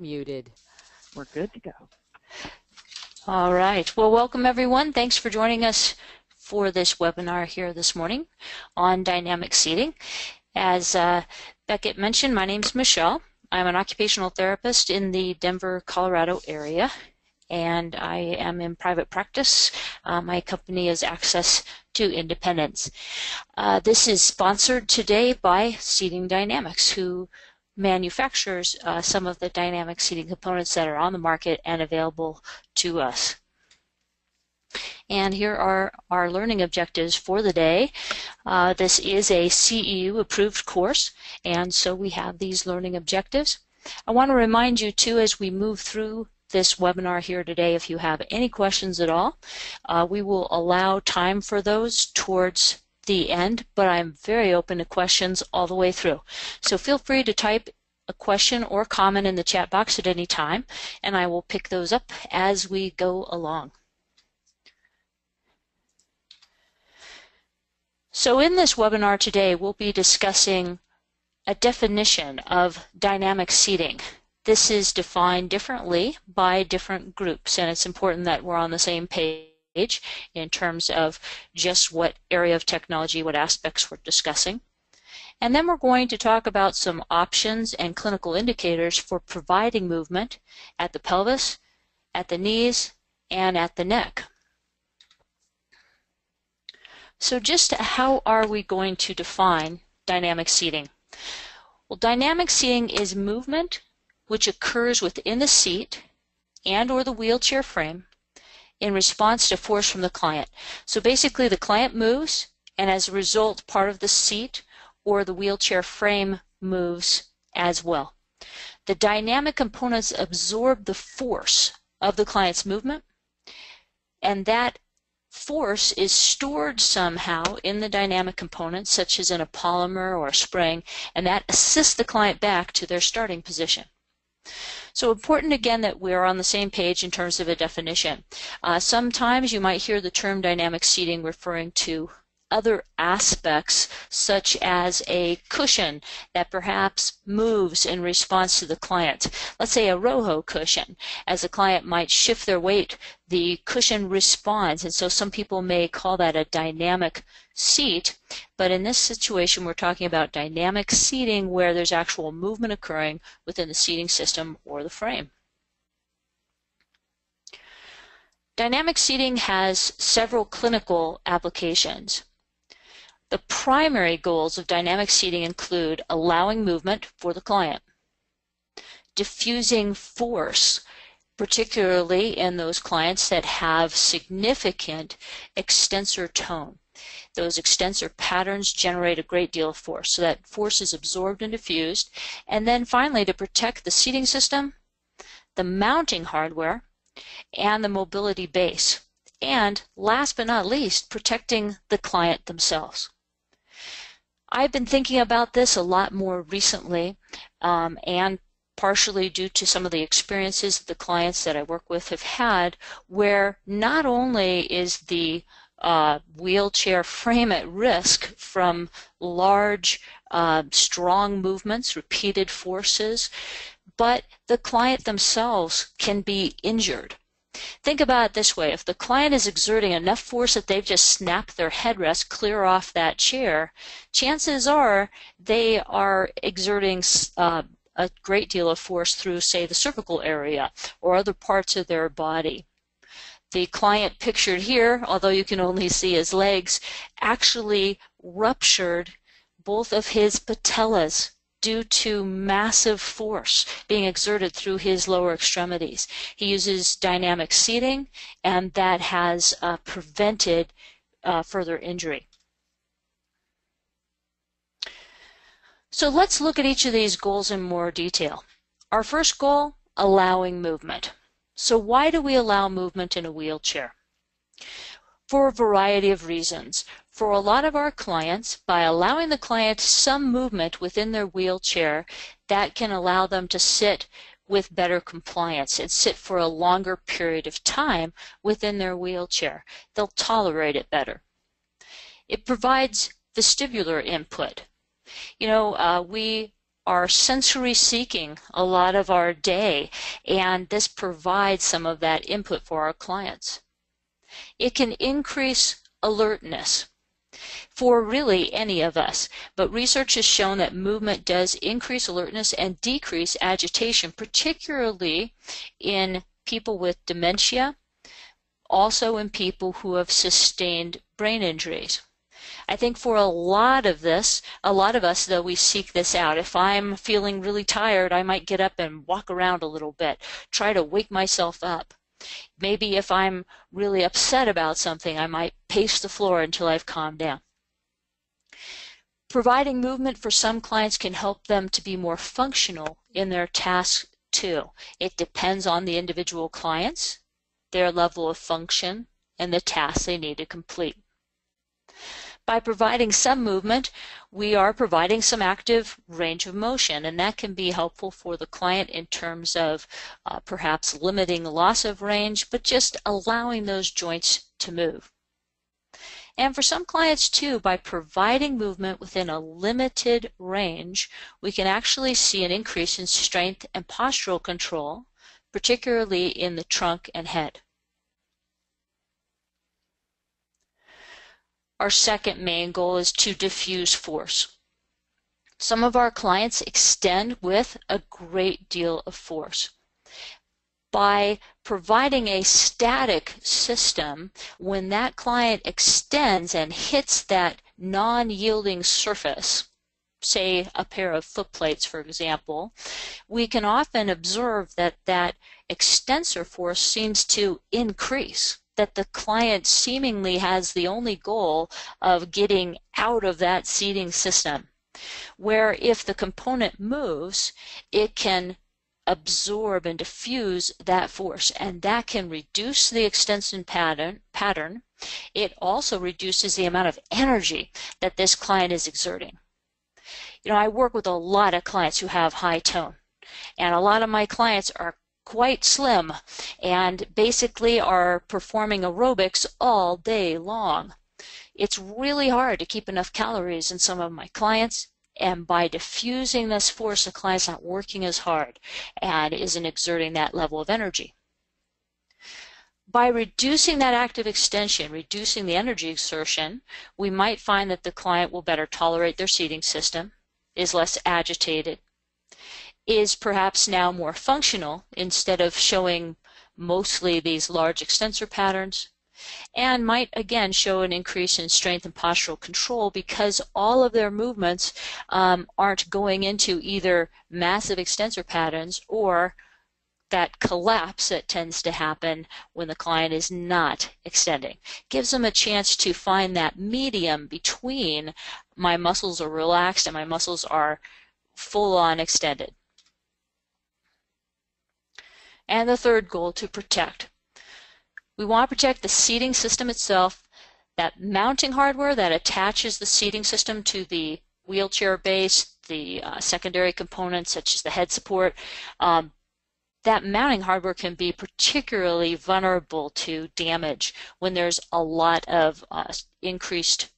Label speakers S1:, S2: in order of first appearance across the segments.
S1: Muted.
S2: We're good to go.
S3: All right. Well, welcome everyone. Thanks for joining us for this webinar here this morning on dynamic seating. As uh, Beckett mentioned, my name is Michelle. I'm an occupational therapist in the Denver, Colorado area, and I am in private practice. Uh, my company is Access to Independence. Uh, this is sponsored today by Seating Dynamics, who manufactures uh, some of the dynamic seating components that are on the market and available to us. And here are our learning objectives for the day. Uh, this is a CEU approved course, and so we have these learning objectives. I want to remind you too as we move through this webinar here today, if you have any questions at all, uh, we will allow time for those towards the end, but I'm very open to questions all the way through. So feel free to type a question or comment in the chat box at any time, and I will pick those up as we go along. So in this webinar today, we'll be discussing a definition of dynamic seating. This is defined differently by different groups, and it's important that we're on the same page in terms of just what area of technology, what aspects we're discussing. And then we're going to talk about some options and clinical indicators for providing movement at the pelvis, at the knees, and at the neck. So just how are we going to define dynamic seating? Well, dynamic seating is movement which occurs within the seat and or the wheelchair frame in response to force from the client. So basically the client moves and as a result part of the seat or the wheelchair frame moves as well. The dynamic components absorb the force of the client's movement and that force is stored somehow in the dynamic components such as in a polymer or a spring and that assists the client back to their starting position. So important again that we're on the same page in terms of a definition. Uh, sometimes you might hear the term dynamic seating referring to other aspects such as a cushion that perhaps moves in response to the client. Let's say a ROHO cushion. As the client might shift their weight, the cushion responds and so some people may call that a dynamic seat but in this situation we're talking about dynamic seating where there's actual movement occurring within the seating system or the frame. Dynamic seating has several clinical applications. The primary goals of dynamic seating include allowing movement for the client, diffusing force, particularly in those clients that have significant extensor tone. Those extensor patterns generate a great deal of force, so that force is absorbed and diffused. And then finally, to protect the seating system, the mounting hardware, and the mobility base. And last but not least, protecting the client themselves. I've been thinking about this a lot more recently um, and partially due to some of the experiences the clients that I work with have had where not only is the uh, wheelchair frame at risk from large, uh, strong movements, repeated forces, but the client themselves can be injured. Think about it this way. If the client is exerting enough force that they've just snapped their headrest clear off that chair, chances are they are exerting uh, a great deal of force through, say, the cervical area or other parts of their body. The client pictured here, although you can only see his legs, actually ruptured both of his patellas due to massive force being exerted through his lower extremities. He uses dynamic seating, and that has uh, prevented uh, further injury. So let's look at each of these goals in more detail. Our first goal, allowing movement. So why do we allow movement in a wheelchair? For a variety of reasons. For a lot of our clients, by allowing the client some movement within their wheelchair, that can allow them to sit with better compliance and sit for a longer period of time within their wheelchair. They'll tolerate it better. It provides vestibular input. You know, uh, we are sensory seeking a lot of our day, and this provides some of that input for our clients. It can increase alertness for really any of us, but research has shown that movement does increase alertness and decrease agitation, particularly in people with dementia, also in people who have sustained brain injuries. I think for a lot of this, a lot of us, though, we seek this out. If I'm feeling really tired, I might get up and walk around a little bit, try to wake myself up. Maybe if I'm really upset about something, I might pace the floor until I've calmed down. Providing movement for some clients can help them to be more functional in their tasks too. It depends on the individual clients, their level of function, and the tasks they need to complete. By providing some movement, we are providing some active range of motion, and that can be helpful for the client in terms of uh, perhaps limiting loss of range, but just allowing those joints to move. And for some clients too, by providing movement within a limited range, we can actually see an increase in strength and postural control, particularly in the trunk and head. Our second main goal is to diffuse force. Some of our clients extend with a great deal of force. By providing a static system, when that client extends and hits that non-yielding surface, say a pair of foot plates, for example, we can often observe that that extensor force seems to increase that the client seemingly has the only goal of getting out of that seating system. Where if the component moves, it can absorb and diffuse that force, and that can reduce the extension pattern. pattern. It also reduces the amount of energy that this client is exerting. You know, I work with a lot of clients who have high tone, and a lot of my clients are quite slim and basically are performing aerobics all day long. It's really hard to keep enough calories in some of my clients and by diffusing this force, the client's not working as hard and isn't exerting that level of energy. By reducing that active extension, reducing the energy exertion, we might find that the client will better tolerate their seating system, is less agitated, is perhaps now more functional instead of showing mostly these large extensor patterns and might again show an increase in strength and postural control because all of their movements um, aren't going into either massive extensor patterns or that collapse that tends to happen when the client is not extending. Gives them a chance to find that medium between my muscles are relaxed and my muscles are full on extended. And the third goal, to protect. We want to protect the seating system itself, that mounting hardware that attaches the seating system to the wheelchair base, the uh, secondary components such as the head support. Um, that mounting hardware can be particularly vulnerable to damage when there's a lot of uh, increased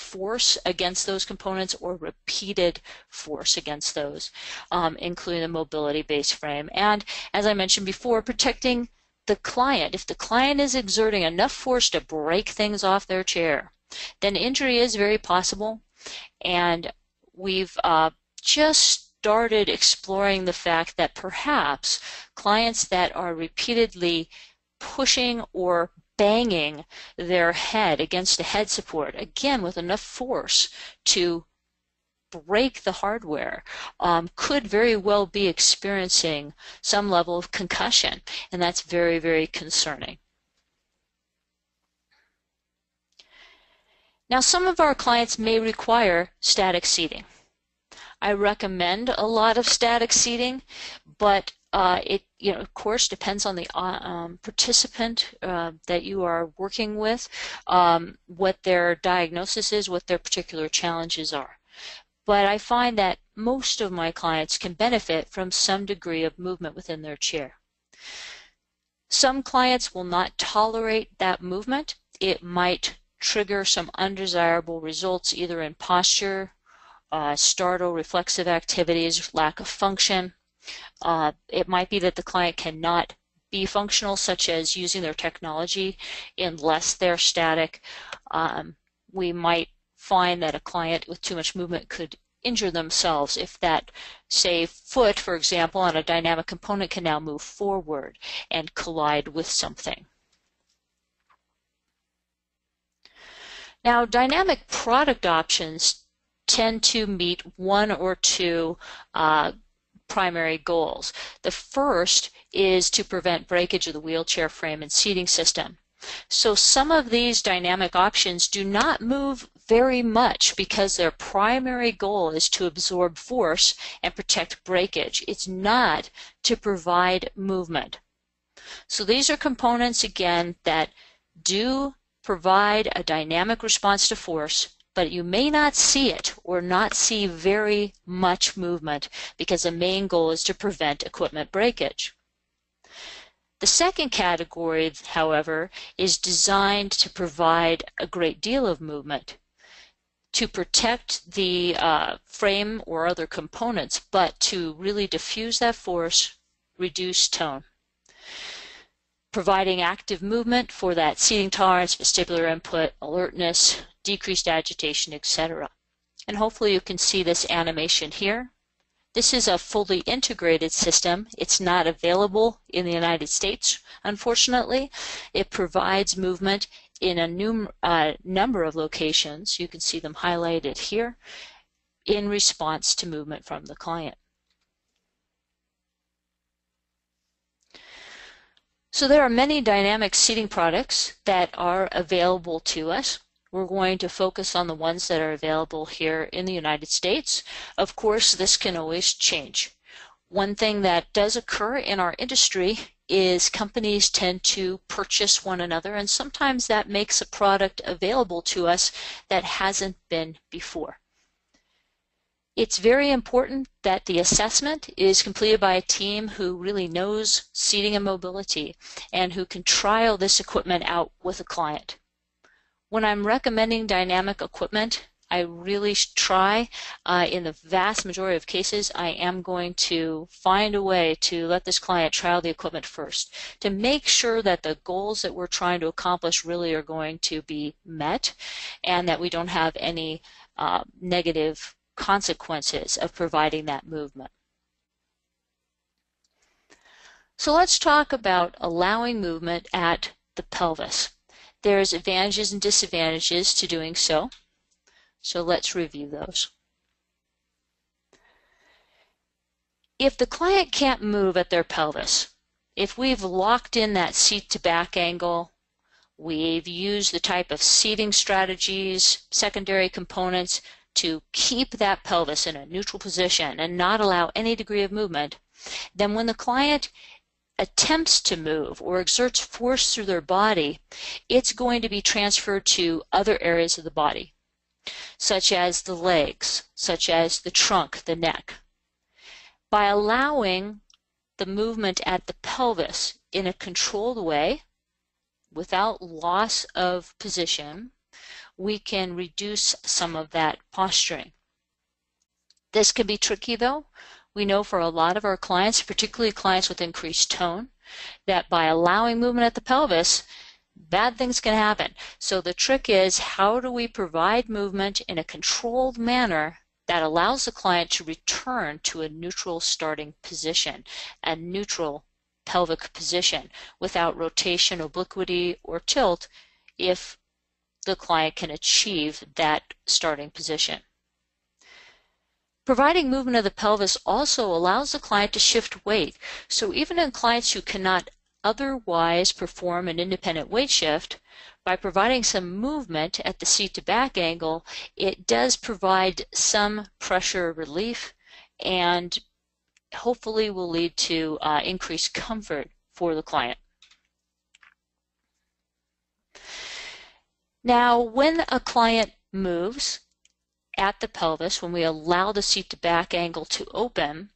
S3: force against those components or repeated force against those, um, including the mobility base frame. And as I mentioned before, protecting the client. If the client is exerting enough force to break things off their chair, then injury is very possible. And we've uh, just started exploring the fact that perhaps clients that are repeatedly pushing or banging their head against a head support, again with enough force to break the hardware, um, could very well be experiencing some level of concussion, and that's very, very concerning. Now, some of our clients may require static seating. I recommend a lot of static seating, but uh, it, you know, of course, depends on the uh, um, participant uh, that you are working with, um, what their diagnosis is, what their particular challenges are. But I find that most of my clients can benefit from some degree of movement within their chair. Some clients will not tolerate that movement. It might trigger some undesirable results either in posture uh, startle reflexive activities, lack of function. Uh, it might be that the client cannot be functional, such as using their technology unless they're static. Um, we might find that a client with too much movement could injure themselves if that, say, foot, for example, on a dynamic component can now move forward and collide with something. Now, dynamic product options tend to meet one or two uh, primary goals. The first is to prevent breakage of the wheelchair frame and seating system. So some of these dynamic options do not move very much because their primary goal is to absorb force and protect breakage. It's not to provide movement. So these are components, again, that do provide a dynamic response to force, but you may not see it or not see very much movement because the main goal is to prevent equipment breakage. The second category, however, is designed to provide a great deal of movement to protect the uh, frame or other components, but to really diffuse that force, reduce tone. Providing active movement for that seating tolerance, vestibular input, alertness, decreased agitation, etc. And hopefully you can see this animation here. This is a fully integrated system. It's not available in the United States, unfortunately. It provides movement in a uh, number of locations. You can see them highlighted here in response to movement from the client. So there are many dynamic seating products that are available to us. We're going to focus on the ones that are available here in the United States. Of course, this can always change. One thing that does occur in our industry is companies tend to purchase one another, and sometimes that makes a product available to us that hasn't been before. It's very important that the assessment is completed by a team who really knows seating and mobility and who can trial this equipment out with a client. When I'm recommending dynamic equipment, I really try, uh, in the vast majority of cases, I am going to find a way to let this client trial the equipment first to make sure that the goals that we're trying to accomplish really are going to be met and that we don't have any uh, negative consequences of providing that movement. So let's talk about allowing movement at the pelvis. There's advantages and disadvantages to doing so. So let's review those. If the client can't move at their pelvis, if we've locked in that seat to back angle, we've used the type of seating strategies, secondary components to keep that pelvis in a neutral position and not allow any degree of movement, then when the client attempts to move or exerts force through their body, it's going to be transferred to other areas of the body, such as the legs, such as the trunk, the neck. By allowing the movement at the pelvis in a controlled way, without loss of position, we can reduce some of that posturing. This can be tricky though we know for a lot of our clients, particularly clients with increased tone, that by allowing movement at the pelvis, bad things can happen. So the trick is how do we provide movement in a controlled manner that allows the client to return to a neutral starting position, a neutral pelvic position without rotation, obliquity, or tilt if the client can achieve that starting position. Providing movement of the pelvis also allows the client to shift weight. So even in clients who cannot otherwise perform an independent weight shift, by providing some movement at the seat to back angle, it does provide some pressure relief and hopefully will lead to uh, increased comfort for the client. Now, when a client moves, at the pelvis, when we allow the seat to back angle to open,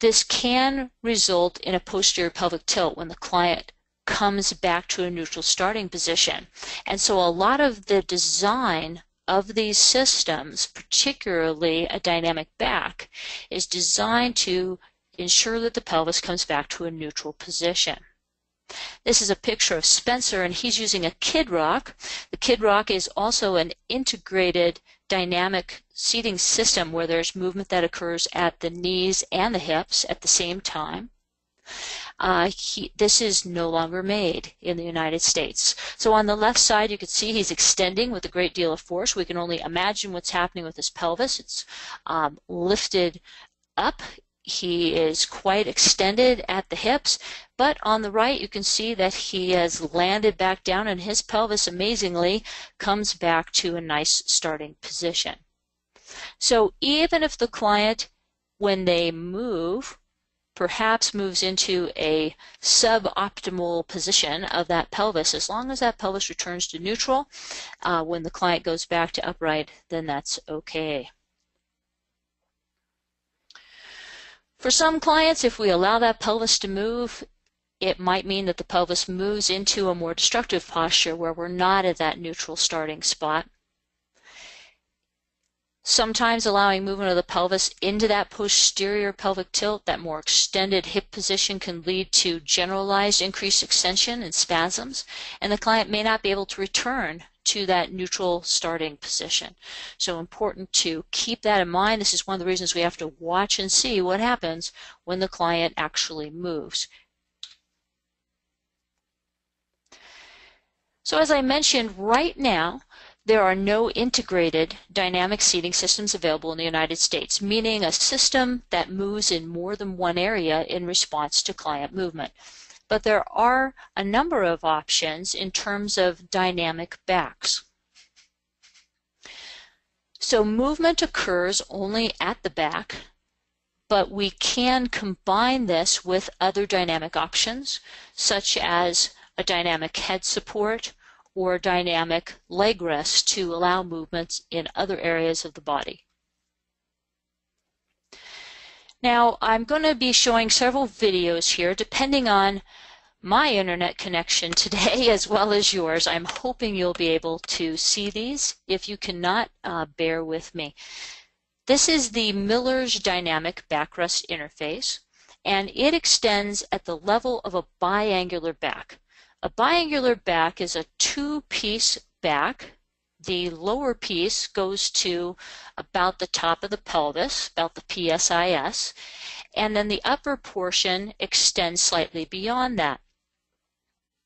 S3: this can result in a posterior pelvic tilt when the client comes back to a neutral starting position. And so a lot of the design of these systems, particularly a dynamic back, is designed to ensure that the pelvis comes back to a neutral position. This is a picture of Spencer, and he's using a Kid Rock. The Kid Rock is also an integrated dynamic seating system where there's movement that occurs at the knees and the hips at the same time. Uh, he, this is no longer made in the United States. So on the left side, you can see he's extending with a great deal of force. We can only imagine what's happening with his pelvis. It's um, lifted up. He is quite extended at the hips, but on the right, you can see that he has landed back down and his pelvis amazingly comes back to a nice starting position. So even if the client, when they move, perhaps moves into a suboptimal position of that pelvis. As long as that pelvis returns to neutral, uh, when the client goes back to upright, then that's okay. For some clients, if we allow that pelvis to move, it might mean that the pelvis moves into a more destructive posture where we're not at that neutral starting spot. Sometimes allowing movement of the pelvis into that posterior pelvic tilt, that more extended hip position can lead to generalized increased extension and spasms, and the client may not be able to return to that neutral starting position. So important to keep that in mind. This is one of the reasons we have to watch and see what happens when the client actually moves. So as I mentioned, right now, there are no integrated dynamic seating systems available in the United States, meaning a system that moves in more than one area in response to client movement. But there are a number of options in terms of dynamic backs. So movement occurs only at the back, but we can combine this with other dynamic options, such as a dynamic head support or dynamic leg rest to allow movements in other areas of the body. Now, I'm going to be showing several videos here depending on my internet connection today as well as yours. I'm hoping you'll be able to see these. If you cannot, uh, bear with me. This is the Miller's Dynamic Backrest Interface, and it extends at the level of a biangular back. A biangular back is a two-piece back. The lower piece goes to about the top of the pelvis, about the PSIS, and then the upper portion extends slightly beyond that.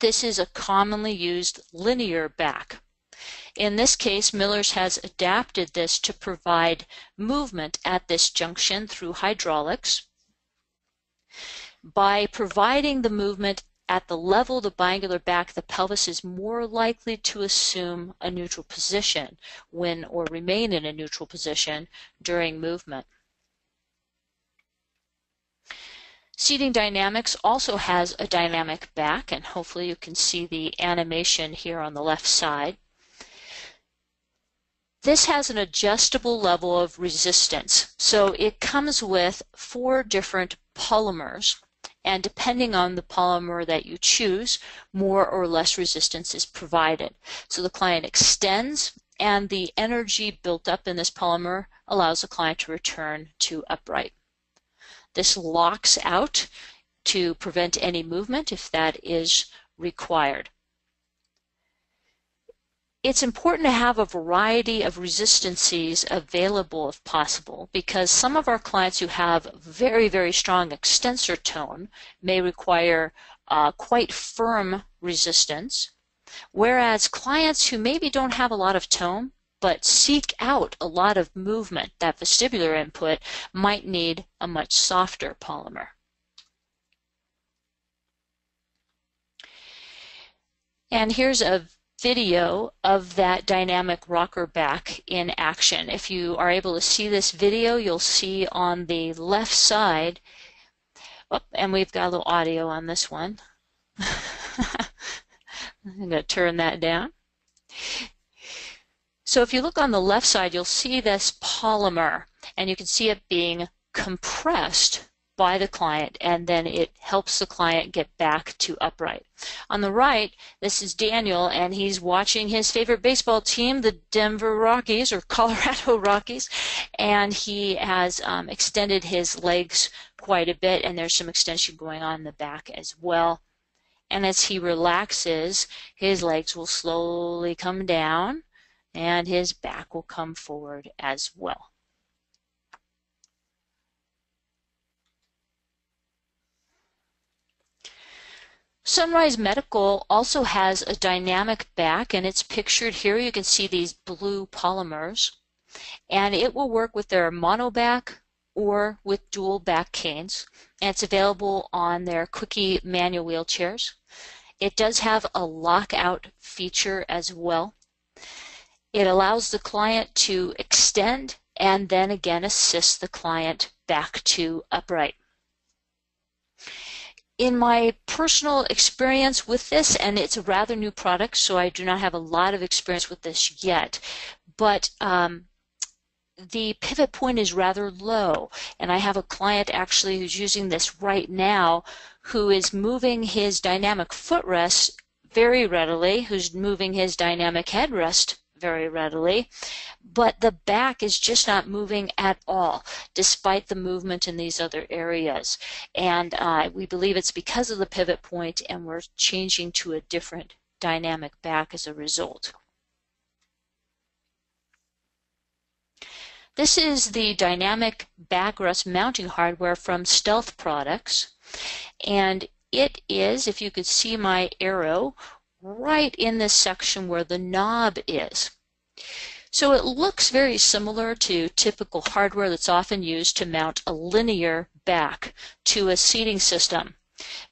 S3: This is a commonly used linear back. In this case, Miller's has adapted this to provide movement at this junction through hydraulics. By providing the movement at the level of the biangular back, the pelvis is more likely to assume a neutral position when or remain in a neutral position during movement. Seating Dynamics also has a dynamic back, and hopefully you can see the animation here on the left side. This has an adjustable level of resistance. So it comes with four different polymers and depending on the polymer that you choose, more or less resistance is provided. So the client extends, and the energy built up in this polymer allows the client to return to upright. This locks out to prevent any movement if that is required it's important to have a variety of resistances available if possible because some of our clients who have very, very strong extensor tone may require uh, quite firm resistance, whereas clients who maybe don't have a lot of tone but seek out a lot of movement, that vestibular input, might need a much softer polymer. And here's a video of that dynamic rocker back in action. If you are able to see this video, you'll see on the left side, oh, and we've got a little audio on this one. I'm going to turn that down. So if you look on the left side, you'll see this polymer, and you can see it being compressed by the client and then it helps the client get back to upright. On the right, this is Daniel and he's watching his favorite baseball team, the Denver Rockies or Colorado Rockies, and he has um, extended his legs quite a bit and there's some extension going on in the back as well. And as he relaxes, his legs will slowly come down and his back will come forward as well. Sunrise Medical also has a dynamic back and it's pictured here. You can see these blue polymers and it will work with their monoback or with dual back canes and it's available on their Quickie manual wheelchairs. It does have a lockout feature as well. It allows the client to extend and then again assist the client back to upright in my personal experience with this, and it's a rather new product, so I do not have a lot of experience with this yet, but um, the pivot point is rather low. And I have a client actually who's using this right now who is moving his dynamic footrest very readily, who's moving his dynamic headrest very readily, but the back is just not moving at all, despite the movement in these other areas. And uh, we believe it's because of the pivot point, and we're changing to a different dynamic back as a result. This is the dynamic backrest mounting hardware from Stealth Products. And it is, if you could see my arrow, right in this section where the knob is. So it looks very similar to typical hardware that's often used to mount a linear back to a seating system.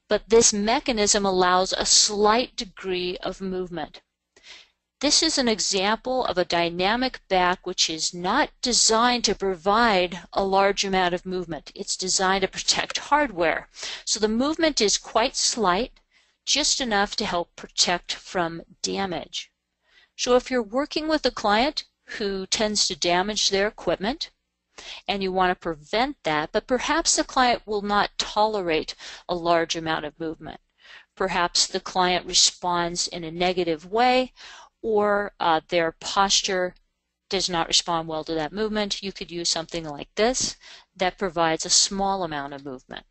S3: But this mechanism allows a slight degree of movement. This is an example of a dynamic back which is not designed to provide a large amount of movement. It's designed to protect hardware. So the movement is quite slight just enough to help protect from damage. So if you're working with a client who tends to damage their equipment, and you want to prevent that, but perhaps the client will not tolerate a large amount of movement. Perhaps the client responds in a negative way, or uh, their posture does not respond well to that movement. You could use something like this that provides a small amount of movement.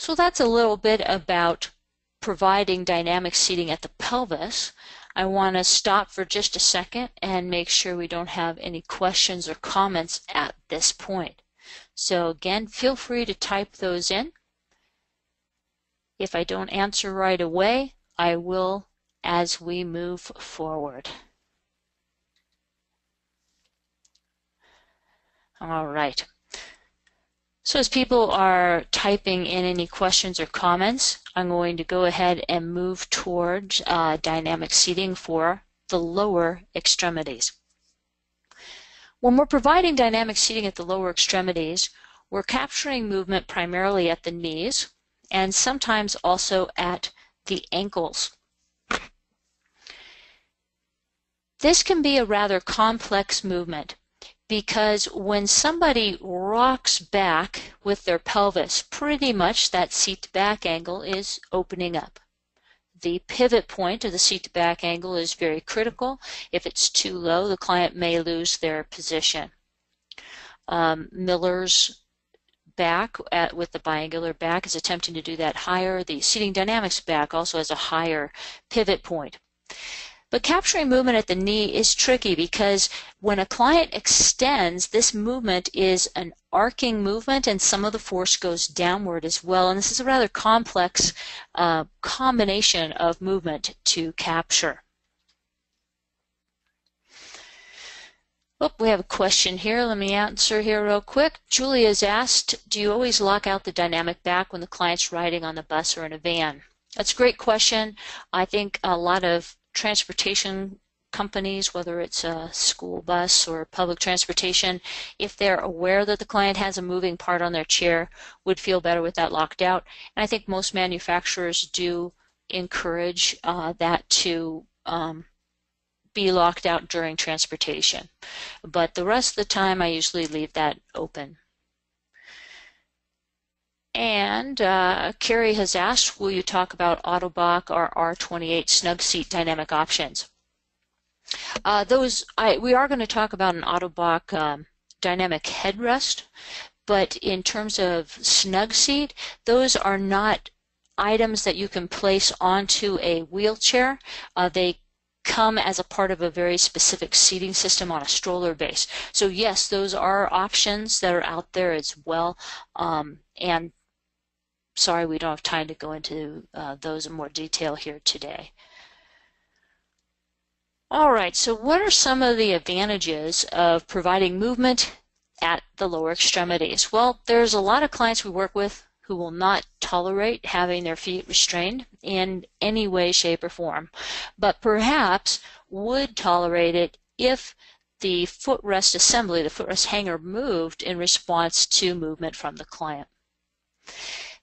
S3: So that's a little bit about providing dynamic seating at the pelvis. I want to stop for just a second and make sure we don't have any questions or comments at this point. So again, feel free to type those in. If I don't answer right away, I will as we move forward. All right. So as people are typing in any questions or comments, I'm going to go ahead and move towards uh, dynamic seating for the lower extremities. When we're providing dynamic seating at the lower extremities, we're capturing movement primarily at the knees and sometimes also at the ankles. This can be a rather complex movement because when somebody rocks back with their pelvis, pretty much that seat to back angle is opening up. The pivot point of the seat to back angle is very critical. If it's too low, the client may lose their position. Um, Miller's back at, with the biangular back is attempting to do that higher. The seating dynamics back also has a higher pivot point. But capturing movement at the knee is tricky because when a client extends, this movement is an arcing movement and some of the force goes downward as well. And this is a rather complex uh, combination of movement to capture. Oh, we have a question here. Let me answer here real quick. Julia's asked, do you always lock out the dynamic back when the client's riding on the bus or in a van? That's a great question. I think a lot of transportation companies, whether it's a school bus or public transportation, if they're aware that the client has a moving part on their chair, would feel better with that locked out. And I think most manufacturers do encourage uh, that to um, be locked out during transportation. But the rest of the time, I usually leave that open. And uh, Carrie has asked, will you talk about Ottobock or R28 snug seat dynamic options? Uh, those I, we are going to talk about an Ottobock um, dynamic headrest, but in terms of snug seat, those are not items that you can place onto a wheelchair. Uh, they come as a part of a very specific seating system on a stroller base. So yes, those are options that are out there as well. Um, and sorry, we don't have time to go into uh, those in more detail here today. All right, so what are some of the advantages of providing movement at the lower extremities? Well, there's a lot of clients we work with who will not tolerate having their feet restrained in any way, shape, or form, but perhaps would tolerate it if the footrest assembly, the footrest hanger, moved in response to movement from the client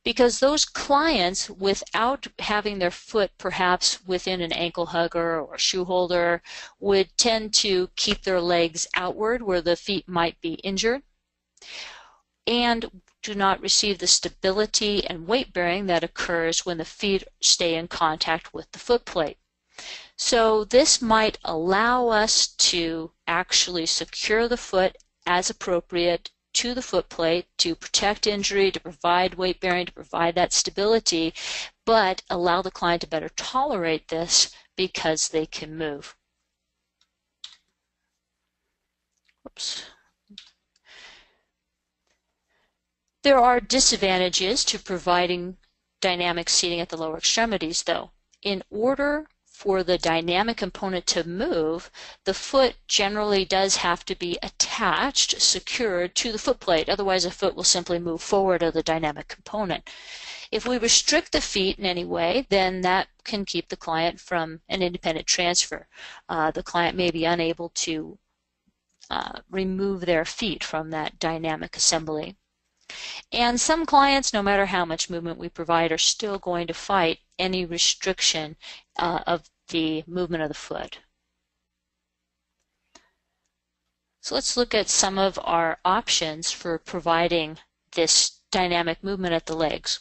S3: because those clients, without having their foot perhaps within an ankle hugger or shoe holder, would tend to keep their legs outward where the feet might be injured and do not receive the stability and weight bearing that occurs when the feet stay in contact with the foot plate. So this might allow us to actually secure the foot as appropriate to the foot plate to protect injury, to provide weight bearing, to provide that stability, but allow the client to better tolerate this because they can move. Oops. There are disadvantages to providing dynamic seating at the lower extremities, though. In order for the dynamic component to move, the foot generally does have to be attached, secured to the foot plate. Otherwise, the foot will simply move forward of the dynamic component. If we restrict the feet in any way, then that can keep the client from an independent transfer. Uh, the client may be unable to uh, remove their feet from that dynamic assembly. And some clients, no matter how much movement we provide, are still going to fight any restriction uh, of the movement of the foot. So let's look at some of our options for providing this dynamic movement at the legs.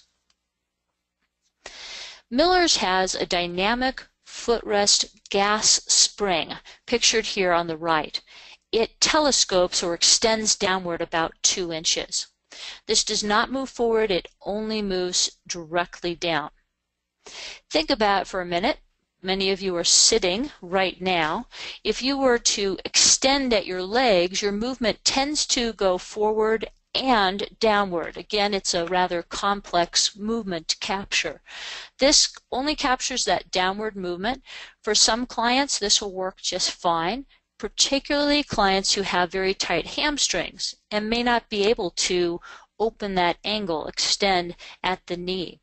S3: Miller's has a dynamic footrest gas spring, pictured here on the right. It telescopes or extends downward about two inches. This does not move forward, it only moves directly down. Think about it for a minute. Many of you are sitting right now. If you were to extend at your legs, your movement tends to go forward and downward. Again, it's a rather complex movement to capture. This only captures that downward movement. For some clients, this will work just fine particularly clients who have very tight hamstrings and may not be able to open that angle, extend at the knee.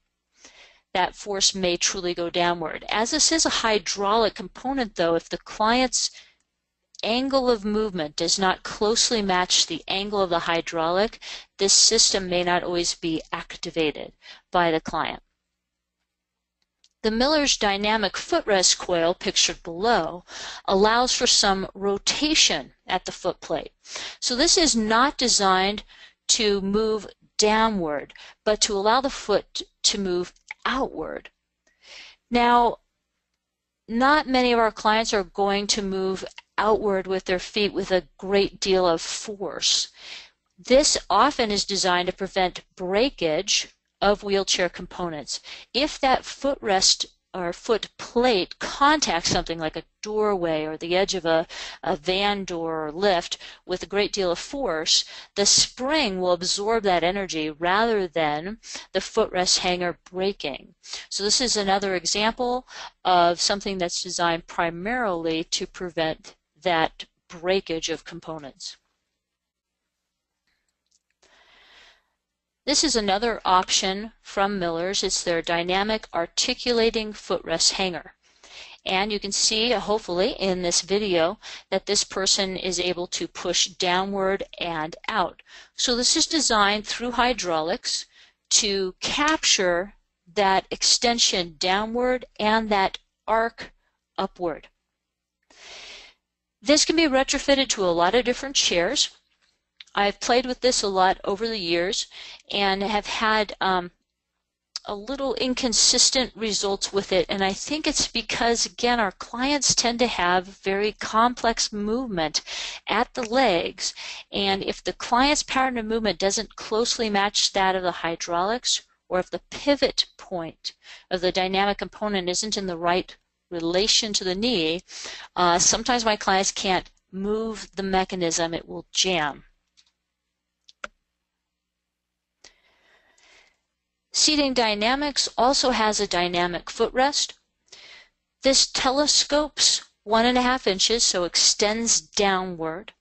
S3: That force may truly go downward. As this is a hydraulic component, though, if the client's angle of movement does not closely match the angle of the hydraulic, this system may not always be activated by the client. The Miller's dynamic footrest coil, pictured below, allows for some rotation at the foot plate. So this is not designed to move downward, but to allow the foot to move outward. Now, not many of our clients are going to move outward with their feet with a great deal of force. This often is designed to prevent breakage of wheelchair components. If that footrest or foot plate contacts something like a doorway or the edge of a, a van door or lift with a great deal of force, the spring will absorb that energy rather than the footrest hanger breaking. So this is another example of something that's designed primarily to prevent that breakage of components. This is another option from Miller's. It's their dynamic articulating footrest hanger. And you can see, uh, hopefully, in this video that this person is able to push downward and out. So this is designed through hydraulics to capture that extension downward and that arc upward. This can be retrofitted to a lot of different chairs. I've played with this a lot over the years and have had um, a little inconsistent results with it. And I think it's because, again, our clients tend to have very complex movement at the legs. And if the client's pattern of movement doesn't closely match that of the hydraulics, or if the pivot point of the dynamic component isn't in the right relation to the knee, uh, sometimes my clients can't move the mechanism, it will jam. Seating Dynamics also has a dynamic footrest. This telescopes one and a half inches, so extends downward.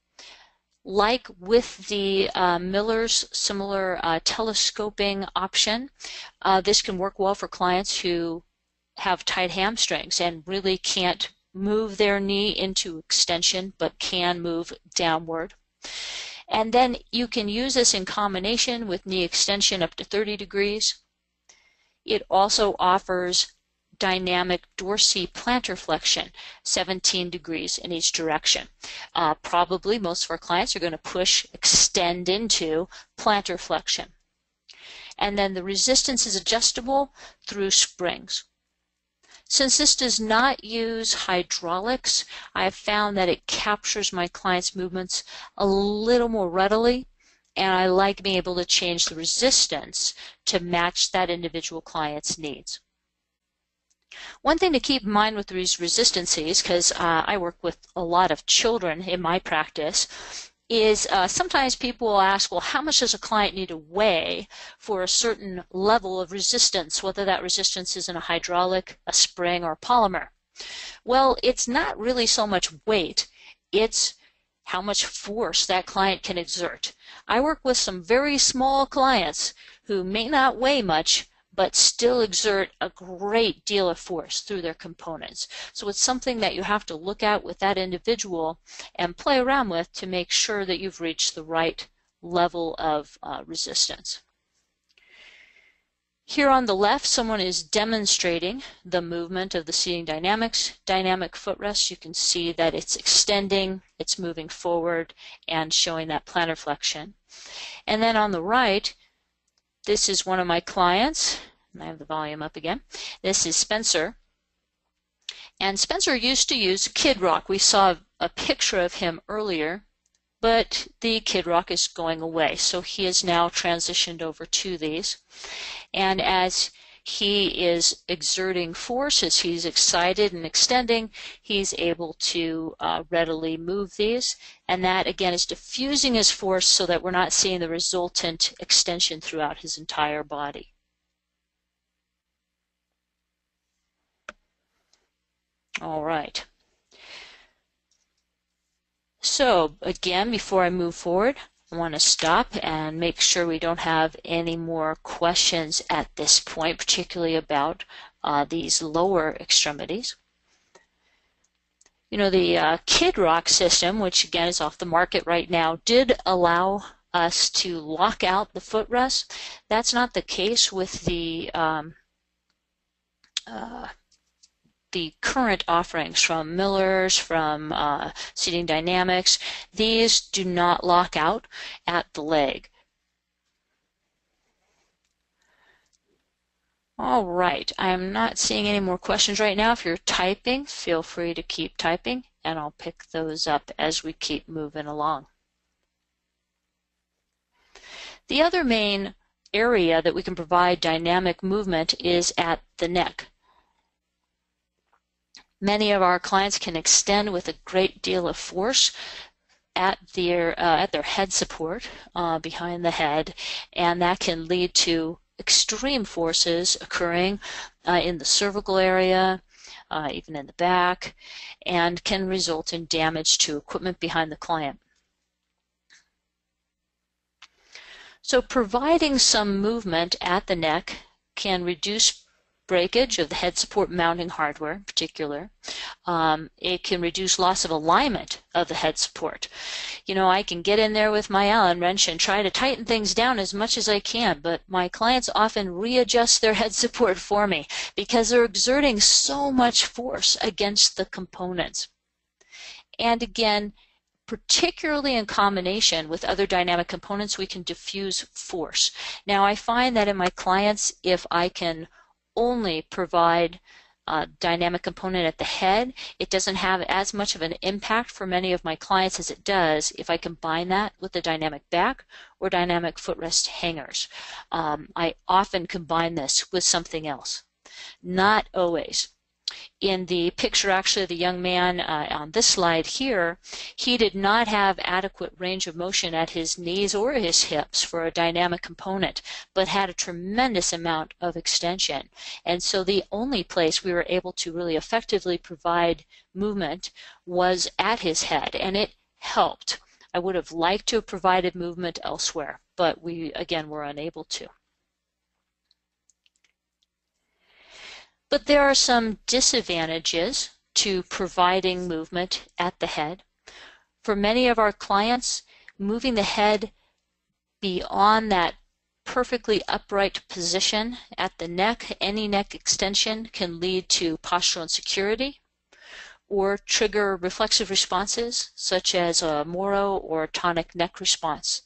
S3: Like with the uh, Miller's similar uh, telescoping option, uh, this can work well for clients who have tight hamstrings and really can't move their knee into extension but can move downward. And then you can use this in combination with knee extension up to 30 degrees. It also offers dynamic dorsiplantar flexion, 17 degrees in each direction. Uh, probably most of our clients are going to push, extend into plantar flexion. And then the resistance is adjustable through springs. Since this does not use hydraulics, I have found that it captures my client's movements a little more readily, and I like being able to change the resistance to match that individual client's needs. One thing to keep in mind with these resistances, because uh, I work with a lot of children in my practice, is uh, sometimes people will ask, well, how much does a client need to weigh for a certain level of resistance, whether that resistance is in a hydraulic, a spring, or a polymer? Well, it's not really so much weight, it's how much force that client can exert. I work with some very small clients who may not weigh much, but still exert a great deal of force through their components. So it's something that you have to look at with that individual and play around with to make sure that you've reached the right level of uh, resistance. Here on the left, someone is demonstrating the movement of the seating dynamics. Dynamic footrest, you can see that it's extending, it's moving forward, and showing that plantar flexion. And then on the right, this is one of my clients. I have the volume up again. This is Spencer. And Spencer used to use Kid Rock. We saw a picture of him earlier, but the Kid Rock is going away. So he is now transitioned over to these. And as he is exerting force, as he's excited and extending, he's able to uh, readily move these. And that, again, is diffusing his force so that we're not seeing the resultant extension throughout his entire body. All right. So, again, before I move forward, I want to stop and make sure we don't have any more questions at this point, particularly about uh, these lower extremities. You know, the uh, Kid Rock system, which again is off the market right now, did allow us to lock out the footrest. That's not the case with the um, uh, the current offerings from Miller's, from uh, Seating Dynamics, these do not lock out at the leg. All right, I'm not seeing any more questions right now. If you're typing, feel free to keep typing, and I'll pick those up as we keep moving along. The other main area that we can provide dynamic movement is at the neck. Many of our clients can extend with a great deal of force at their uh, at their head support uh, behind the head, and that can lead to extreme forces occurring uh, in the cervical area, uh, even in the back, and can result in damage to equipment behind the client. So providing some movement at the neck can reduce breakage of the head support mounting hardware in particular. Um, it can reduce loss of alignment of the head support. You know, I can get in there with my Allen wrench and try to tighten things down as much as I can, but my clients often readjust their head support for me because they're exerting so much force against the components. And again, particularly in combination with other dynamic components, we can diffuse force. Now I find that in my clients, if I can only provide a dynamic component at the head, it doesn't have as much of an impact for many of my clients as it does if I combine that with the dynamic back or dynamic footrest hangers. Um, I often combine this with something else. Not always in the picture actually the young man uh, on this slide here, he did not have adequate range of motion at his knees or his hips for a dynamic component, but had a tremendous amount of extension. And so the only place we were able to really effectively provide movement was at his head, and it helped. I would have liked to have provided movement elsewhere, but we again were unable to. But there are some disadvantages to providing movement at the head. For many of our clients, moving the head beyond that perfectly upright position at the neck, any neck extension can lead to postural insecurity or trigger reflexive responses such as a Moro or tonic neck response.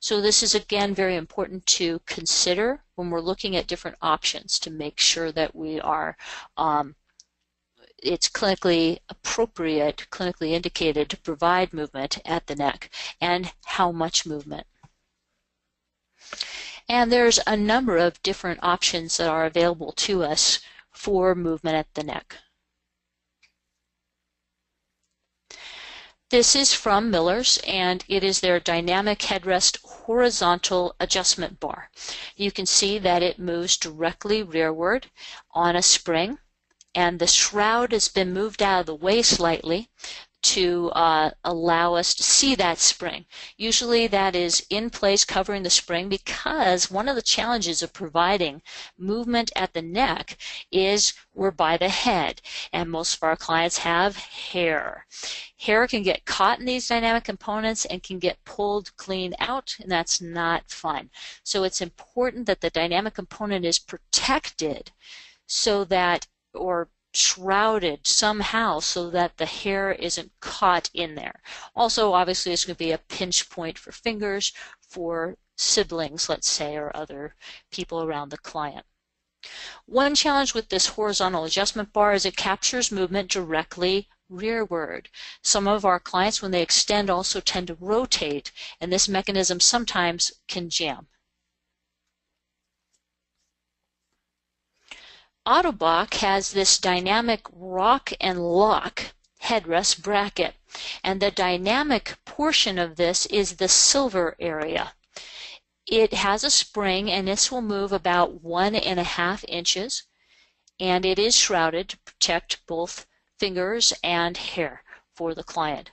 S3: So this is again very important to consider when we're looking at different options to make sure that we are um, it's clinically appropriate, clinically indicated to provide movement at the neck and how much movement. And there's a number of different options that are available to us for movement at the neck. This is from Miller's and it is their dynamic headrest horizontal adjustment bar. You can see that it moves directly rearward on a spring and the shroud has been moved out of the way slightly to uh, allow us to see that spring. Usually that is in place covering the spring because one of the challenges of providing movement at the neck is we're by the head and most of our clients have hair. Hair can get caught in these dynamic components and can get pulled clean out and that's not fun. So it's important that the dynamic component is protected so that or shrouded somehow so that the hair isn't caught in there. Also, obviously, it's going to be a pinch point for fingers for siblings, let's say, or other people around the client. One challenge with this horizontal adjustment bar is it captures movement directly rearward. Some of our clients, when they extend, also tend to rotate, and this mechanism sometimes can jam. Ottobock has this dynamic rock and lock headrest bracket, and the dynamic portion of this is the silver area. It has a spring and this will move about one and a half inches and it is shrouded to protect both fingers and hair for the client.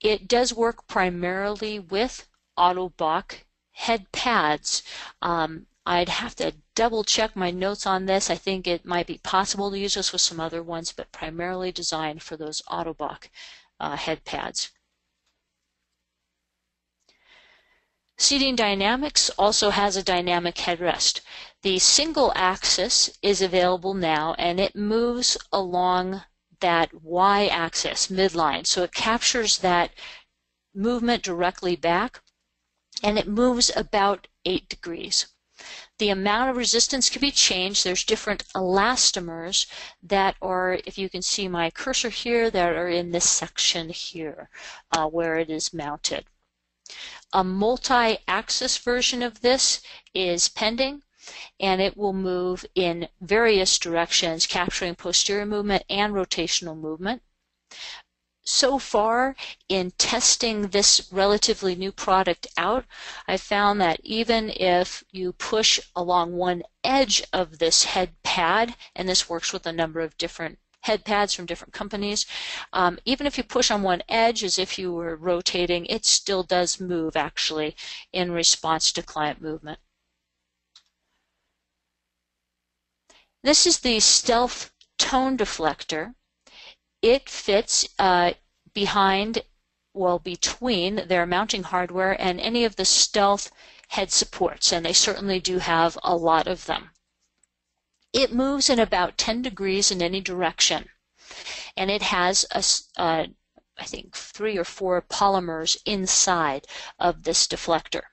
S3: It does work primarily with Ottobock head pads. Um, I'd have to double check my notes on this. I think it might be possible to use this with some other ones, but primarily designed for those Ottobock uh, head pads. Seating Dynamics also has a dynamic headrest. The single axis is available now and it moves along that y-axis midline. So it captures that movement directly back and it moves about 8 degrees. The amount of resistance can be changed. There's different elastomers that are, if you can see my cursor here, that are in this section here uh, where it is mounted. A multi-axis version of this is pending and it will move in various directions, capturing posterior movement and rotational movement so far in testing this relatively new product out, I found that even if you push along one edge of this head pad, and this works with a number of different head pads from different companies, um, even if you push on one edge as if you were rotating, it still does move actually in response to client movement. This is the Stealth Tone Deflector it fits uh, behind, well, between their mounting hardware and any of the stealth head supports, and they certainly do have a lot of them. It moves in about 10 degrees in any direction, and it has a, a I think, three or four polymers inside of this deflector.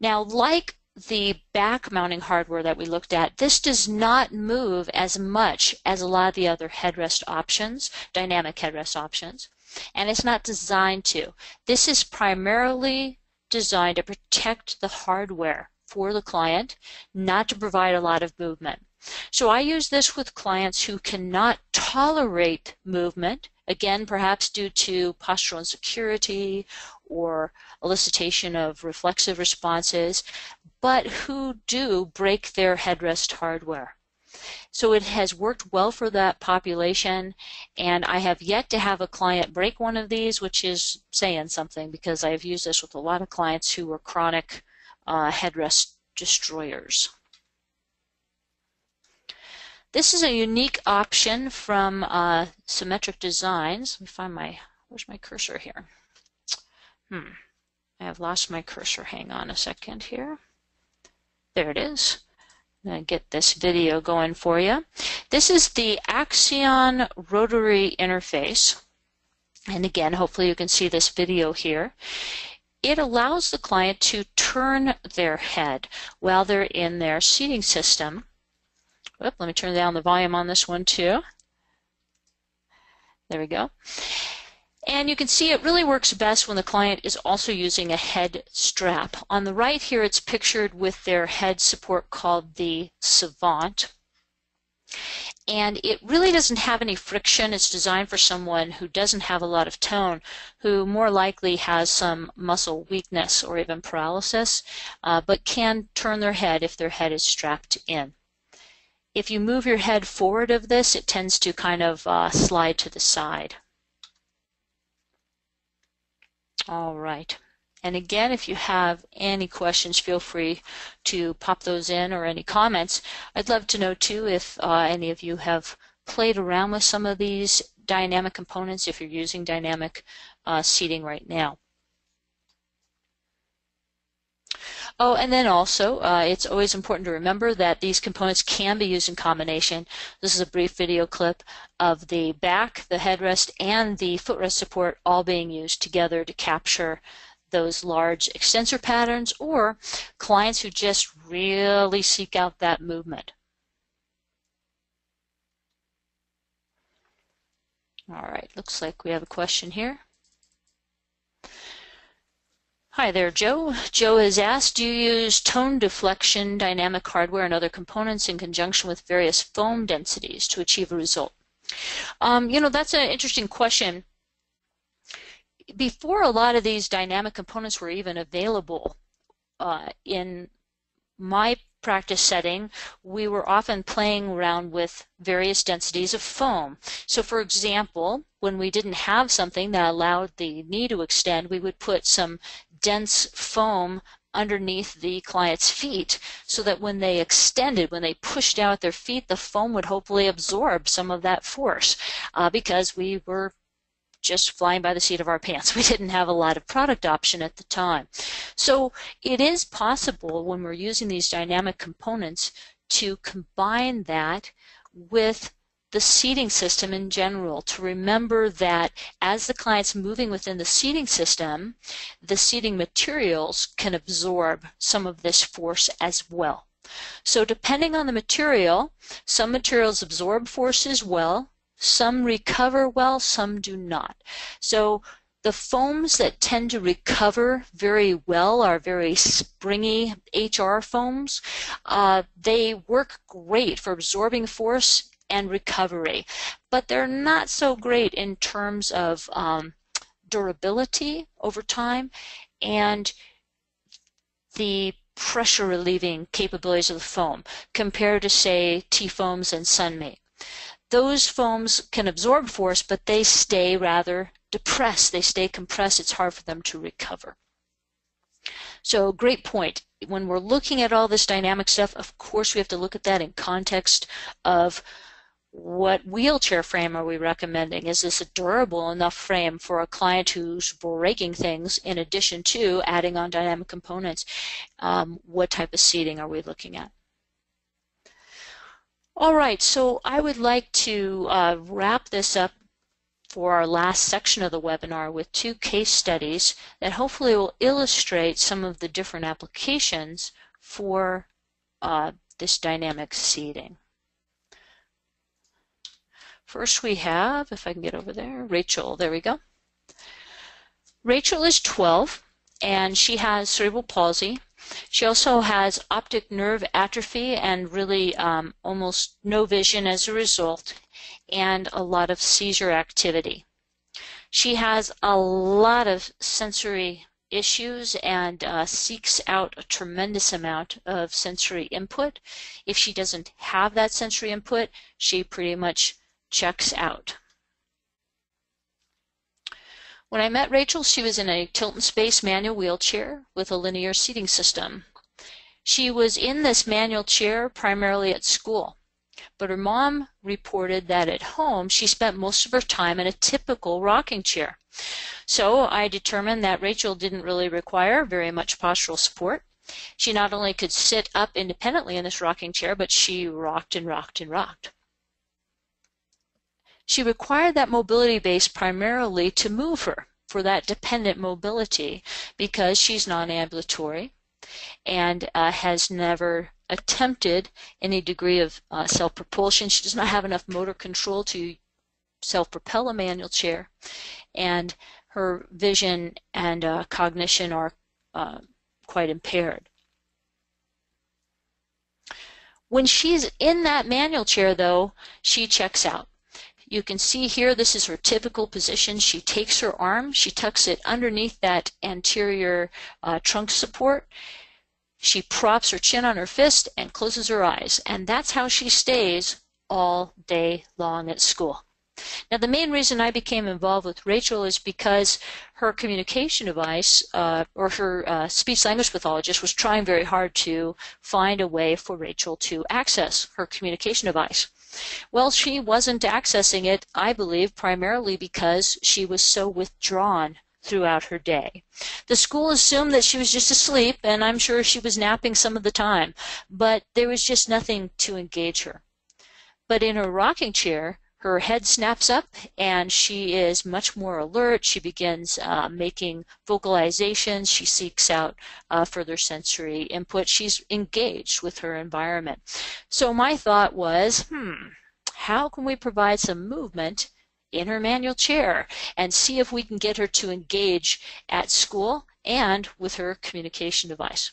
S3: Now, like the back mounting hardware that we looked at, this does not move as much as a lot of the other headrest options, dynamic headrest options, and it's not designed to. This is primarily designed to protect the hardware for the client, not to provide a lot of movement. So I use this with clients who cannot tolerate movement, again, perhaps due to postural insecurity or elicitation of reflexive responses, but who do break their headrest hardware. So it has worked well for that population, and I have yet to have a client break one of these, which is saying something because I have used this with a lot of clients who were chronic uh, headrest destroyers. This is a unique option from uh, Symmetric Designs. Let me find my, where's my cursor here? Hmm, I have lost my cursor. Hang on a second here. There it is. To get this video going for you. This is the Axion rotary interface. And again, hopefully you can see this video here. It allows the client to turn their head while they're in their seating system. Oop, let me turn down the volume on this one too. There we go. And you can see it really works best when the client is also using a head strap. On the right here, it's pictured with their head support called the Savant. And it really doesn't have any friction. It's designed for someone who doesn't have a lot of tone, who more likely has some muscle weakness or even paralysis, uh, but can turn their head if their head is strapped in. If you move your head forward of this, it tends to kind of uh, slide to the side. All right. And again, if you have any questions, feel free to pop those in or any comments. I'd love to know too if uh, any of you have played around with some of these dynamic components if you're using dynamic uh, seating right now. Oh, and then also, uh, it's always important to remember that these components can be used in combination. This is a brief video clip of the back, the headrest, and the footrest support all being used together to capture those large extensor patterns or clients who just really seek out that movement. All right, looks like we have a question here. Hi there, Joe. Joe has asked, do you use tone deflection, dynamic hardware, and other components in conjunction with various foam densities to achieve a result? Um, you know, that's an interesting question. Before a lot of these dynamic components were even available uh, in my practice setting, we were often playing around with various densities of foam. So for example, when we didn't have something that allowed the knee to extend, we would put some dense foam underneath the client's feet so that when they extended, when they pushed out their feet, the foam would hopefully absorb some of that force uh, because we were just flying by the seat of our pants. We didn't have a lot of product option at the time. So it is possible when we're using these dynamic components to combine that with the seating system in general to remember that as the client's moving within the seating system, the seating materials can absorb some of this force as well. So depending on the material, some materials absorb forces well, some recover well, some do not. So the foams that tend to recover very well are very springy HR foams. Uh, they work great for absorbing force and recovery. But they're not so great in terms of um, durability over time and the pressure relieving capabilities of the foam compared to, say, T-foams and Sunmate. Those foams can absorb force, but they stay rather depressed. They stay compressed. It's hard for them to recover. So great point. When we're looking at all this dynamic stuff, of course we have to look at that in context of what wheelchair frame are we recommending? Is this a durable enough frame for a client who's breaking things in addition to adding on dynamic components? Um, what type of seating are we looking at? All right, so I would like to uh, wrap this up for our last section of the webinar with two case studies that hopefully will illustrate some of the different applications for uh, this dynamic seating. First we have, if I can get over there, Rachel. There we go. Rachel is 12 and she has cerebral palsy. She also has optic nerve atrophy and really um, almost no vision as a result and a lot of seizure activity. She has a lot of sensory issues and uh, seeks out a tremendous amount of sensory input. If she doesn't have that sensory input, she pretty much checks out. When I met Rachel, she was in a tilt-in-space manual wheelchair with a linear seating system. She was in this manual chair primarily at school, but her mom reported that at home she spent most of her time in a typical rocking chair. So I determined that Rachel didn't really require very much postural support. She not only could sit up independently in this rocking chair, but she rocked and rocked and rocked. She required that mobility base primarily to move her for that dependent mobility because she's non-ambulatory and uh, has never attempted any degree of uh, self-propulsion. She does not have enough motor control to self-propel a manual chair, and her vision and uh, cognition are uh, quite impaired. When she's in that manual chair, though, she checks out. You can see here, this is her typical position. She takes her arm, she tucks it underneath that anterior uh, trunk support. She props her chin on her fist and closes her eyes. And that's how she stays all day long at school. Now, the main reason I became involved with Rachel is because her communication device, uh, or her uh, speech language pathologist, was trying very hard to find a way for Rachel to access her communication device. Well, she wasn't accessing it, I believe, primarily because she was so withdrawn throughout her day. The school assumed that she was just asleep, and I'm sure she was napping some of the time, but there was just nothing to engage her. But in her rocking chair, her head snaps up and she is much more alert. She begins uh, making vocalizations. She seeks out uh, further sensory input. She's engaged with her environment. So my thought was, hmm, how can we provide some movement in her manual chair and see if we can get her to engage at school and with her communication device.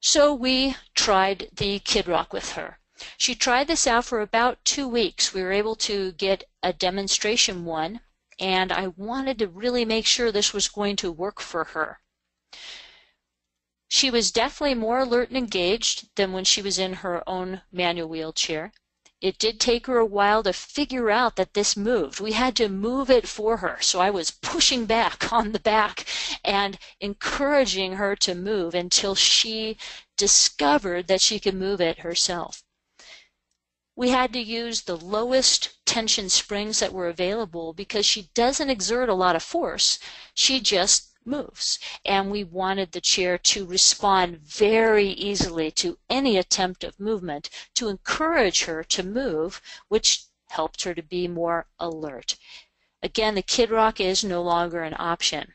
S3: So we tried the Kid Rock with her. She tried this out for about two weeks. We were able to get a demonstration one, and I wanted to really make sure this was going to work for her. She was definitely more alert and engaged than when she was in her own manual wheelchair. It did take her a while to figure out that this moved. We had to move it for her. So I was pushing back on the back and encouraging her to move until she discovered that she could move it herself we had to use the lowest tension springs that were available because she doesn't exert a lot of force. She just moves. And we wanted the chair to respond very easily to any attempt of movement to encourage her to move, which helped her to be more alert. Again, the Kid Rock is no longer an option.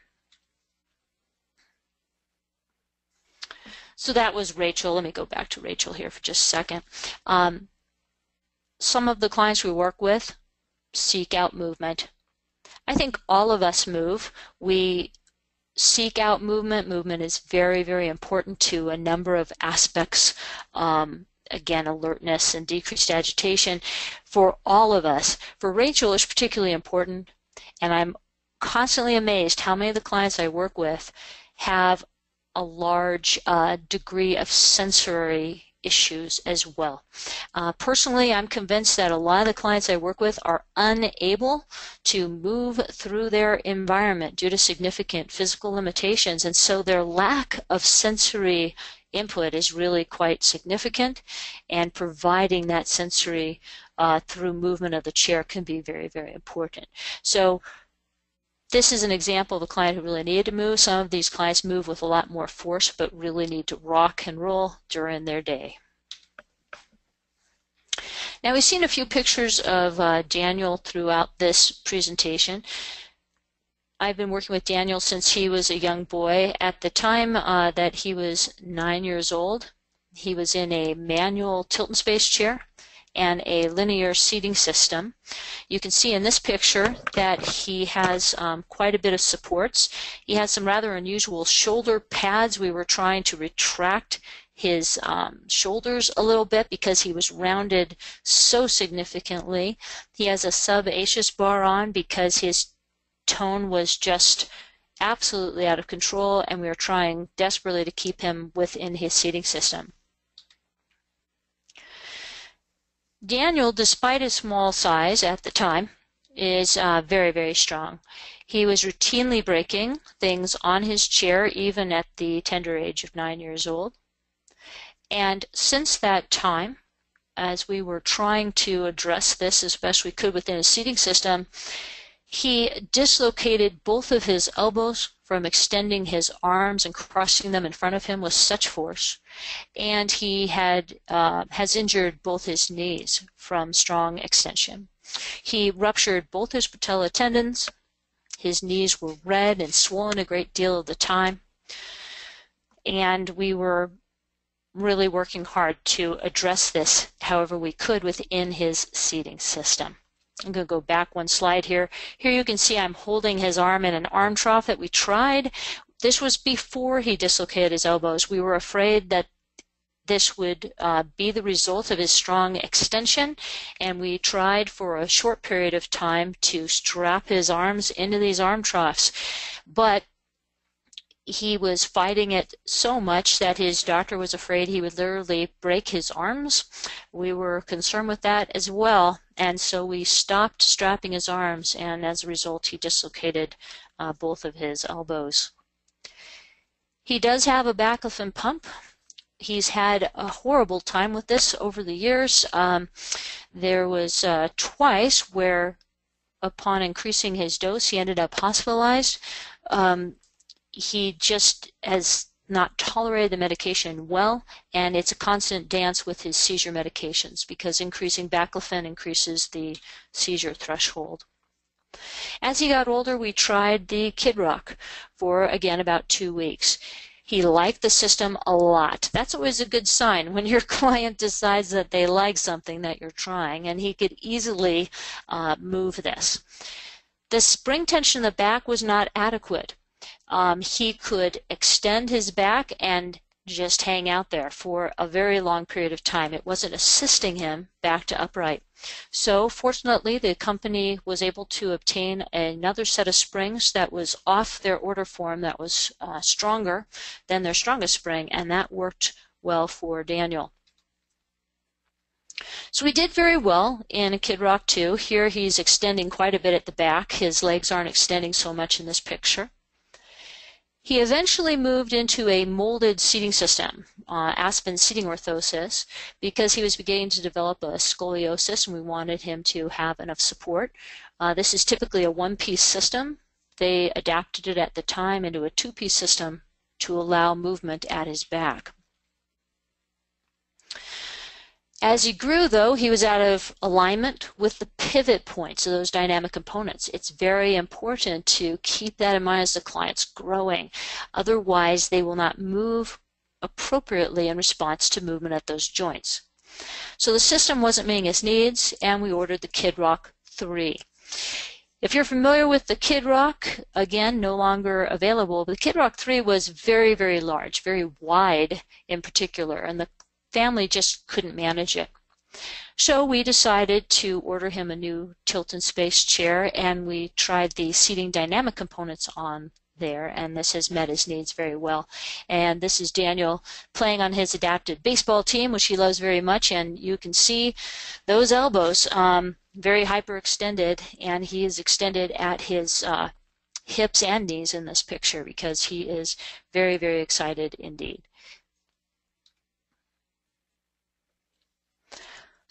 S3: So that was Rachel. Let me go back to Rachel here for just a second. Um, some of the clients we work with seek out movement. I think all of us move. We seek out movement. Movement is very, very important to a number of aspects. Um, again, alertness and decreased agitation for all of us. For Rachel, it's particularly important, and I'm constantly amazed how many of the clients I work with have a large uh, degree of sensory issues as well. Uh, personally, I'm convinced that a lot of the clients I work with are unable to move through their environment due to significant physical limitations, and so their lack of sensory input is really quite significant, and providing that sensory uh, through movement of the chair can be very, very important. So this is an example of a client who really needed to move. Some of these clients move with a lot more force but really need to rock and roll during their day. Now we've seen a few pictures of uh, Daniel throughout this presentation. I've been working with Daniel since he was a young boy. At the time uh, that he was nine years old, he was in a manual tilt-in-space chair and a linear seating system. You can see in this picture that he has um, quite a bit of supports. He has some rather unusual shoulder pads. We were trying to retract his um, shoulders a little bit because he was rounded so significantly. He has a sub-ASIS bar on because his tone was just absolutely out of control and we were trying desperately to keep him within his seating system. Daniel, despite his small size at the time, is uh, very, very strong. He was routinely breaking things on his chair even at the tender age of nine years old. And since that time, as we were trying to address this as best we could within a seating system, he dislocated both of his elbows from extending his arms and crossing them in front of him with such force, and he had uh, has injured both his knees from strong extension. He ruptured both his patella tendons. His knees were red and swollen a great deal of the time, and we were really working hard to address this however we could within his seating system. I'm going to go back one slide here. Here you can see I'm holding his arm in an arm trough that we tried. This was before he dislocated his elbows. We were afraid that this would uh, be the result of his strong extension, and we tried for a short period of time to strap his arms into these arm troughs. But he was fighting it so much that his doctor was afraid he would literally break his arms. We were concerned with that as well, and so we stopped strapping his arms, and as a result, he dislocated uh, both of his elbows. He does have a baclofen pump. He's had a horrible time with this over the years. Um, there was uh, twice where upon increasing his dose, he ended up hospitalized. Um, he just has not tolerated the medication well, and it's a constant dance with his seizure medications because increasing baclofen increases the seizure threshold. As he got older, we tried the Kid Rock for, again, about two weeks. He liked the system a lot. That's always a good sign when your client decides that they like something that you're trying, and he could easily uh, move this. The spring tension in the back was not adequate um, he could extend his back and just hang out there for a very long period of time. It wasn't assisting him back to upright. So fortunately, the company was able to obtain another set of springs that was off their order form that was uh, stronger than their strongest spring, and that worked well for Daniel. So we did very well in Kid Rock 2. Here he's extending quite a bit at the back. His legs aren't extending so much in this picture. He eventually moved into a molded seating system, uh, Aspen seating orthosis, because he was beginning to develop a scoliosis and we wanted him to have enough support. Uh, this is typically a one-piece system. They adapted it at the time into a two-piece system to allow movement at his back. As he grew, though, he was out of alignment with the pivot points of those dynamic components. It's very important to keep that in mind as the client's growing. Otherwise, they will not move appropriately in response to movement at those joints. So the system wasn't meeting his needs, and we ordered the Kid Rock 3. If you're familiar with the Kid Rock, again, no longer available, the Kid Rock 3 was very, very large, very wide in particular, and the family just couldn't manage it. So we decided to order him a new tilt-in-space chair and we tried the seating dynamic components on there and this has met his needs very well. And this is Daniel playing on his adapted baseball team, which he loves very much, and you can see those elbows um, very hyperextended, and he is extended at his uh, hips and knees in this picture because he is very, very excited indeed.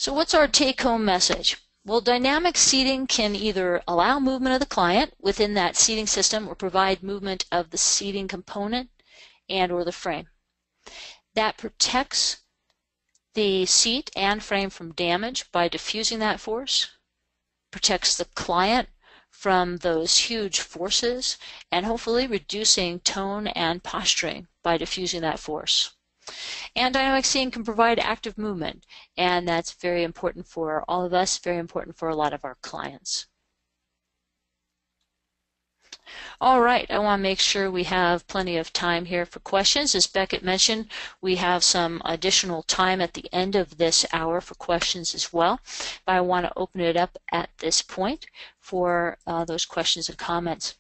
S3: So what's our take-home message? Well, dynamic seating can either allow movement of the client within that seating system or provide movement of the seating component and or the frame. That protects the seat and frame from damage by diffusing that force, protects the client from those huge forces, and hopefully reducing tone and posturing by diffusing that force. And dynamic seating can provide active movement, and that's very important for all of us, very important for a lot of our clients. All right, I want to make sure we have plenty of time here for questions. As Beckett mentioned, we have some additional time at the end of this hour for questions as well, but I want to open it up at this point for uh, those questions and comments.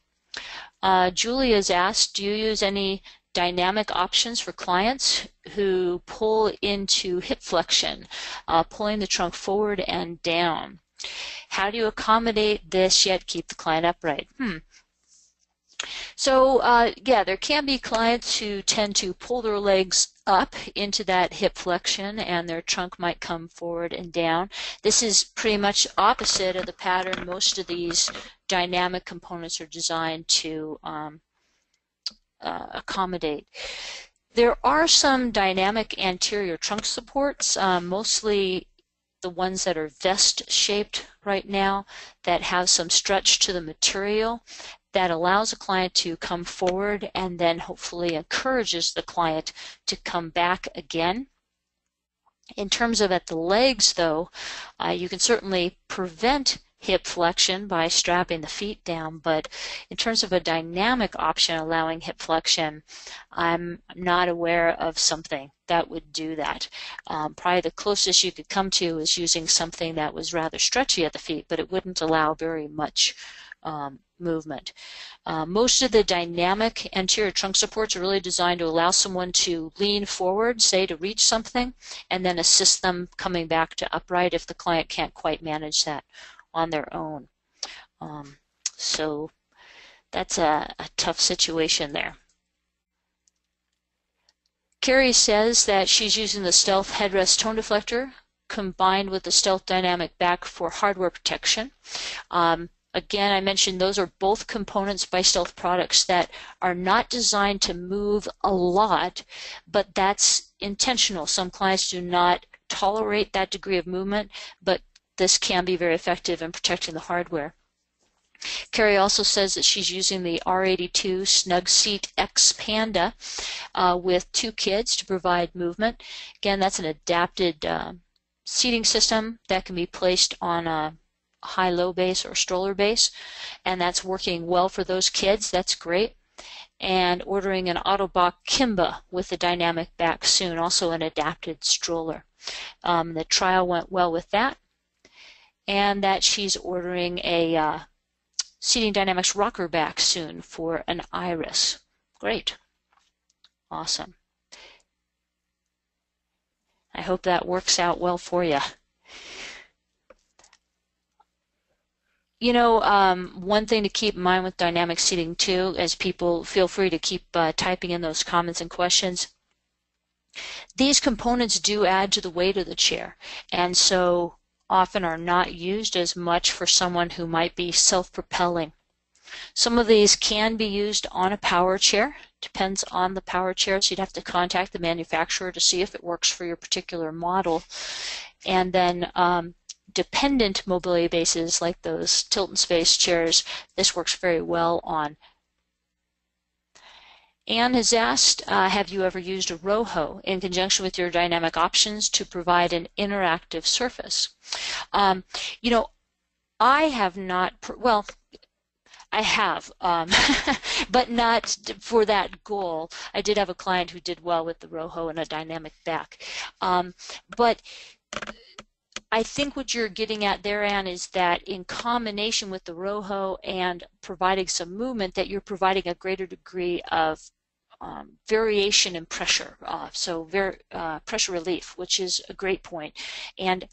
S3: Uh, Julie has asked, do you use any dynamic options for clients who pull into hip flexion, uh, pulling the trunk forward and down? How do you accommodate this yet keep the client upright? Hmm. So uh, yeah, there can be clients who tend to pull their legs up into that hip flexion and their trunk might come forward and down. This is pretty much opposite of the pattern. Most of these dynamic components are designed to um, uh, accommodate. There are some dynamic anterior trunk supports, um, mostly the ones that are vest shaped right now that have some stretch to the material that allows a client to come forward and then hopefully encourages the client to come back again. In terms of at the legs, though, uh, you can certainly prevent hip flexion by strapping the feet down, but in terms of a dynamic option allowing hip flexion, I'm not aware of something that would do that. Um, probably the closest you could come to is using something that was rather stretchy at the feet, but it wouldn't allow very much um, movement. Uh, most of the dynamic anterior trunk supports are really designed to allow someone to lean forward, say to reach something, and then assist them coming back to upright if the client can't quite manage that on their own. Um, so that's a, a tough situation there. Carrie says that she's using the Stealth headrest tone deflector combined with the Stealth dynamic back for hardware protection. Um, Again, I mentioned those are both components by Stealth products that are not designed to move a lot, but that's intentional. Some clients do not tolerate that degree of movement, but this can be very effective in protecting the hardware. Carrie also says that she's using the R82 Snug Seat X Panda uh, with two kids to provide movement. Again, that's an adapted uh, seating system that can be placed on a high-low base or stroller base, and that's working well for those kids. That's great. And ordering an Ottobock Kimba with a dynamic back soon, also an adapted stroller. Um, the trial went well with that. And that she's ordering a uh, Seating Dynamics rocker back soon for an Iris. Great. Awesome. I hope that works out well for you. You know, um, one thing to keep in mind with dynamic seating too, as people feel free to keep uh, typing in those comments and questions. These components do add to the weight of the chair, and so often are not used as much for someone who might be self-propelling. Some of these can be used on a power chair, depends on the power chair, so you'd have to contact the manufacturer to see if it works for your particular model. And then um, dependent mobility bases like those tilt and space chairs, this works very well on. Anne has asked, uh, have you ever used a ROHO in conjunction with your dynamic options to provide an interactive surface? Um, you know, I have not, well, I have, um, but not for that goal. I did have a client who did well with the ROHO and a dynamic back. Um, but I think what you're getting at there, Anne, is that in combination with the ROHO and providing some movement, that you're providing a greater degree of um, variation in pressure, uh, so ver- uh, pressure relief, which is a great point. And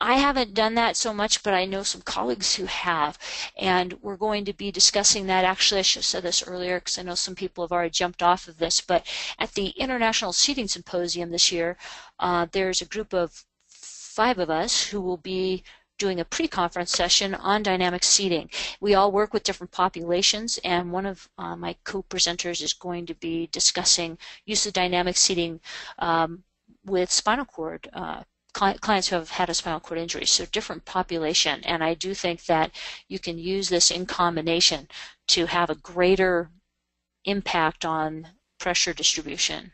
S3: I haven't done that so much, but I know some colleagues who have, and we're going to be discussing that. Actually, I should have said this earlier because I know some people have already jumped off of this, but at the International Seating Symposium this year, uh, there's a group of five of us who will be doing a pre-conference session on dynamic seating. We all work with different populations, and one of uh, my co-presenters is going to be discussing use of dynamic seating um, with spinal cord uh, clients who have had a spinal cord injury, so different population. And I do think that you can use this in combination to have a greater impact on pressure distribution.